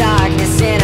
darkness in